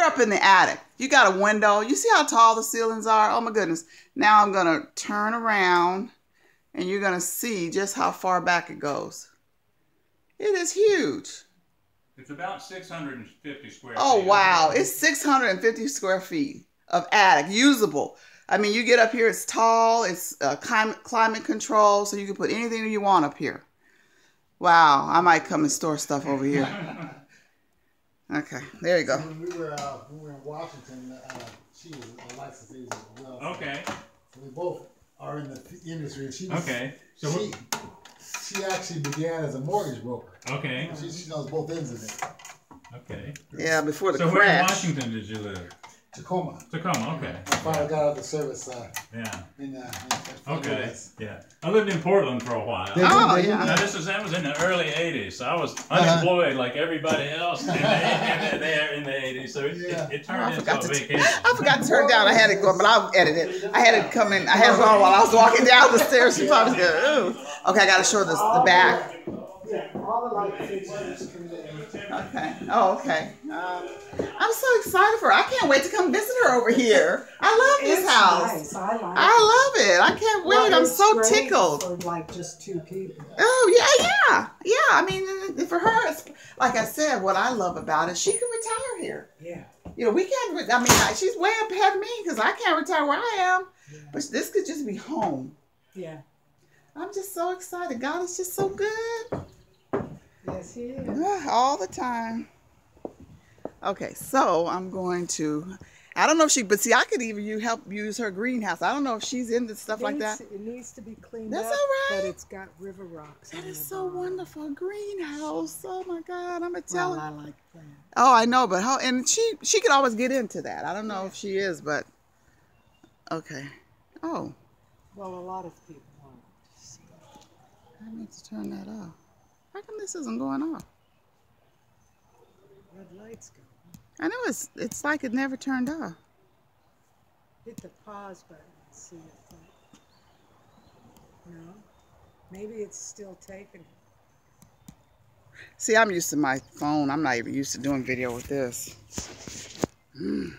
we're up in the attic. You got a window. You see how tall the ceilings are? Oh my goodness. Now I'm gonna turn around and you're gonna see just how far back it goes. It is huge. It's about 650 square feet. Oh feet. wow, it's 650 square feet of attic, usable. I mean, you get up here, it's tall, it's uh, climate climate control, so you can put anything you want up here. Wow, I might come and store stuff over here. Okay, there you go. When we were uh, when we were in Washington, uh, she was a licensed agent as well. Okay. So we both are in the industry. She was, Okay. So she, she actually began as a mortgage broker. okay. She, she knows both ends of it. Okay. Yeah, before the So where in. Washington did you live? Tacoma. Tacoma. Okay. My father got out of the service uh, Yeah. in, uh, in Okay. US. Yeah. I lived in Portland for a while. Did Oh, you- yeah. Now this was that was in the early '80s, so I was Uh-huh. unemployed like everybody else in the, in the, there in the '80s. So it, Yeah. it, it Oh, turned I into a to. vacation. I forgot to turn down. I had it going, but I'll edit it. I had it come in. I had it on while I was walking down the stairs. She probably was going, ooh. Okay, I got to show this the back. Yeah, all the light fixtures come in. Okay. Oh, okay. Um, I'm so excited for her. I can't wait to come visit her over here. I love this house. nice. I like I love it. I can't wait. Well, I'm so great tickled. For like just two people. Oh yeah, yeah, yeah. I mean, for her, it's, like I said, what I love about it, she can retire here. Yeah. You know, we can't. re- I mean, she's way up ahead of me because I can't retire where I am. Yeah. But this could just be home. Yeah. I'm just so excited. God is just so good. Yes, he is. All the time. Okay, so I'm going to. I don't know if she, but see, I could even you help use her greenhouse. I don't know if she's in into stuff like that. It needs to be cleaned That's up. all right. But it's got river rocks. That is the so bottom. wonderful, greenhouse. Oh my God, I'm gonna tell Well. I like that. Oh, I know, but how? And she she could always get into that. I don't know if she is, but okay. Oh, Well, a lot of people want. To see. I need to turn that off. How come this isn't going off? Red lights go. I know it's it's like it never turned off. Hit the pause button and see if that. No. Maybe it's still taking. See, I'm used to my phone. I'm not even used to doing video with this. Hmm.